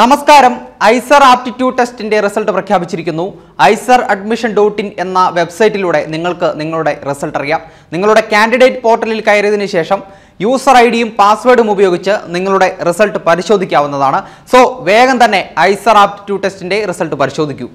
നമസ്കാരം. IISER aptitude ടെസ്റ്റിന്റെ result പ്രഖ്യാപിച്ചിരിക്കുന്നു. ഐസർ അഡ്മിഷൻ ഡോട്ട് ഇൻ എന്ന വെബ്സൈറ്റിലൂടെ നിങ്ങൾക്ക് നിങ്ങളുടെ റിസൾട്ട് അറിയാം. നിങ്ങളുടെ കാൻഡിഡേറ്റ് പോർട്ടലിൽ കയറിയതിനു ശേഷം യൂസർ ഐ ഡിയും പാസ്വേഡും ഉപയോഗിച്ച് നിങ്ങളുടെ റിസൾട്ട് പരിശോധിക്കാവുന്നതാണ്. സോ വേഗം തന്നെ ഐസർ ആപ്റ്റിറ്റ്യൂഡ് ടെസ്റ്റിന്റെ റിസൾട്ട് പരിശോധിക്കൂ.